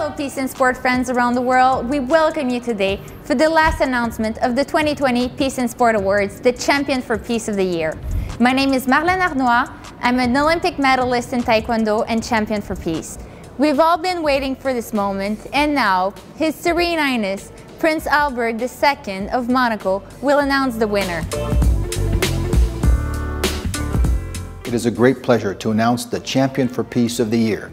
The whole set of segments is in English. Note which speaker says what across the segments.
Speaker 1: Hello, peace and sport friends around the world. We welcome you today for the last announcement of the 2020 Peace and Sport Awards, the Champion for Peace of the Year. My name is Marlène Harnois. I'm an Olympic medalist in Taekwondo and Champion for Peace. We've all been waiting for this moment, and now His Serene Highness Prince Albert II of Monaco will announce the winner.
Speaker 2: It is a great pleasure to announce the Champion for Peace of the Year.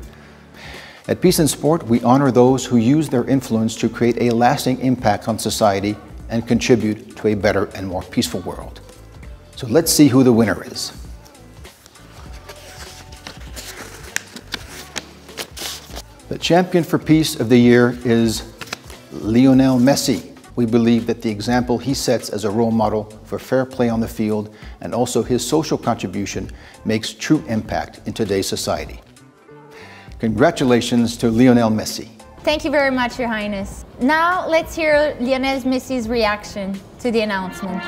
Speaker 2: At Peace and Sport, we honor those who use their influence to create a lasting impact on society and contribute to a better and more peaceful world. So let's see who the winner is. The champion for peace of the year is Lionel Messi. We believe that the example he sets as a role model for fair play on the field and also his social contribution makes true impact in today's society. Congratulations to Lionel Messi.
Speaker 1: Thank you very much, Your Highness. Now let's hear Lionel Messi's reaction to the announcement.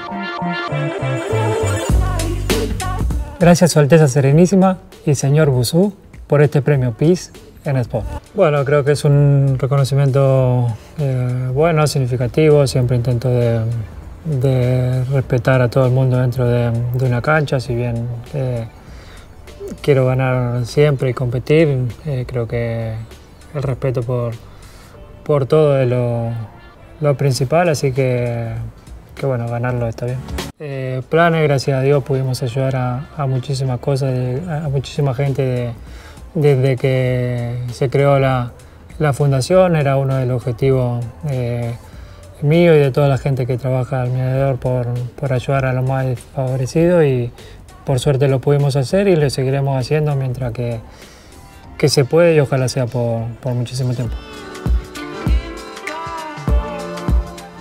Speaker 3: Gracias, Su Alteza Serenísima y señor Busú, por este premio Peace en Sport. Bueno, creo que es un reconocimiento eh, bueno, significativo. Siempre intento de, de, respetar a todo el mundo dentro de, de una cancha, si bien eh, quiero ganar siempre y competir. Eh, creo que el respeto por, por todo es lo, lo principal, así que, que, bueno, ganarlo está bien. Eh, planes, gracias a Dios, pudimos ayudar a, muchísimas cosas, a muchísima gente de, desde que se creó la, la, fundación. Era uno de los objetivos eh, mío y de toda la gente que trabaja alrededor por, por ayudar a los más desfavorecidos y por suerte lo pudimos hacer y lo seguiremos haciendo mientras que, que se puede y ojalá sea por, por muchísimo tiempo.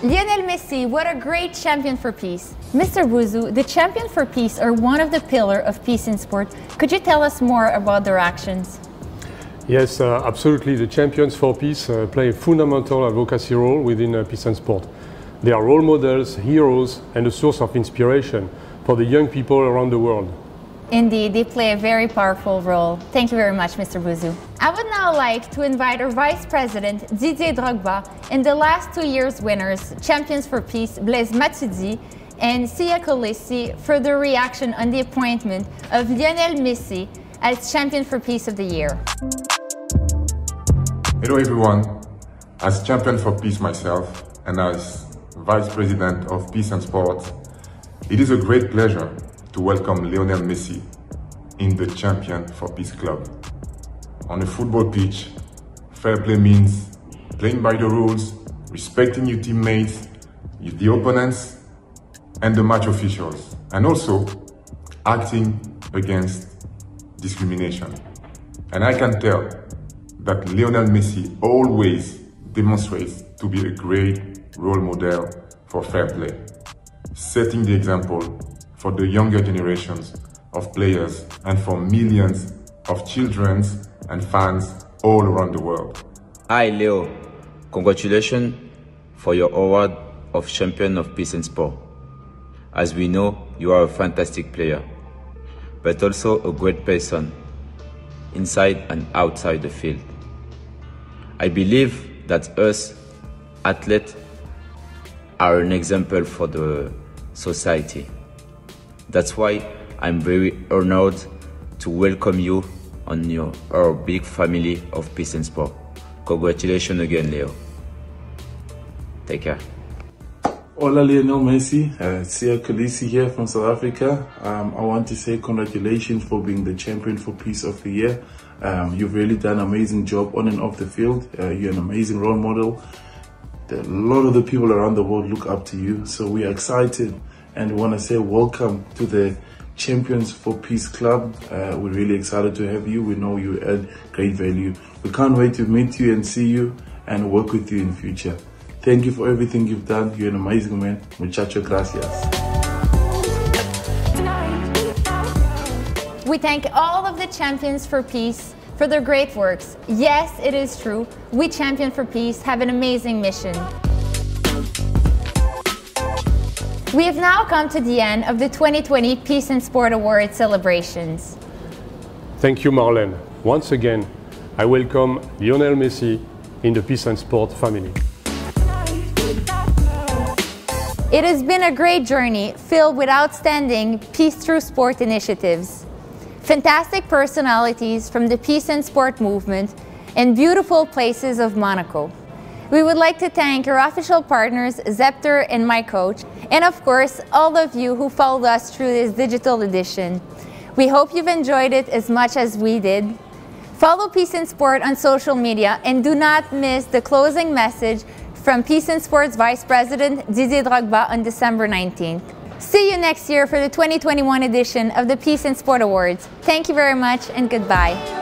Speaker 1: Lionel Messi, what a great champion for peace. Mr. Bouzou, the champion for peace are one of the pillars of peace in sport. Could you tell us more about their actions?
Speaker 4: Yes, uh, absolutely. The champions for peace uh, play a fundamental advocacy role within uh, peace and sport. They are role models, heroes, and a source of inspiration for the young people around the world.
Speaker 1: Indeed, they play a very powerful role. Thank you very much, Mr. Bouzou. I would now like to invite our Vice President, Didier Drogba, and the last two years' winners, Champions for Peace, Blaise Matuidi, and Siya Kolisi, for their reaction on the appointment of Lionel Messi as Champion for Peace of the Year.
Speaker 5: Hello everyone. As Champion for Peace myself, and as Vice President of Peace and Sport, it is a great pleasure to welcome Lionel Messi in the Champion for Peace Club. On a football pitch, fair play means playing by the rules, respecting your teammates, the opponents, and the match officials, and also acting against discrimination. And I can tell that Lionel Messi always demonstrates to be a great role model for fair play, setting the example for the younger generations of players and for millions of children and fans all around the world.
Speaker 6: Hi Leo, congratulations for your award of Champion of Peace and Sport. As we know, you are a fantastic player, but also a great person, inside and outside the field. I believe that us, athletes, are an example for the society. That's why I'm very honored to welcome you on your, our big family of Peace and Sport. Congratulations again, Leo. Take care.
Speaker 7: Hola Lionel Messi, uh, Siya here from South Africa. Um, I want to say congratulations for being the champion for Peace of the Year. Um, you've really done an amazing job on and off the field. Uh, you're an amazing role model. A lot of the people around the world look up to you, so we are excited and want to say welcome to the Champions for Peace Club. Uh, we're really excited to have you. We know you add great value. We can't wait to meet you and see you and work with you in future. Thank you for everything you've done. You're an amazing man. Muchacho gracias.
Speaker 1: We thank all of the champions for peace for their great works. Yes, it is true. We Champion for Peace have an amazing mission. We have now come to the end of the 2020 Peace and Sport Award celebrations.
Speaker 4: Thank you, Marlene. Once again, I welcome Lionel Messi in the Peace and Sport family.
Speaker 1: It has been a great journey filled with outstanding Peace Through Sport initiatives, fantastic personalities from the Peace and Sport movement, and beautiful places of Monaco. We would like to thank our official partners, Zepter and My Coach, and of course, all of you who followed us through this digital edition. We hope you've enjoyed it as much as we did. Follow Peace and Sport on social media and do not miss the closing message from Peace and Sports Vice President Didier Drogba on December 19th. See you next year for the 2021 edition of the Peace and Sport Awards. Thank you very much and goodbye.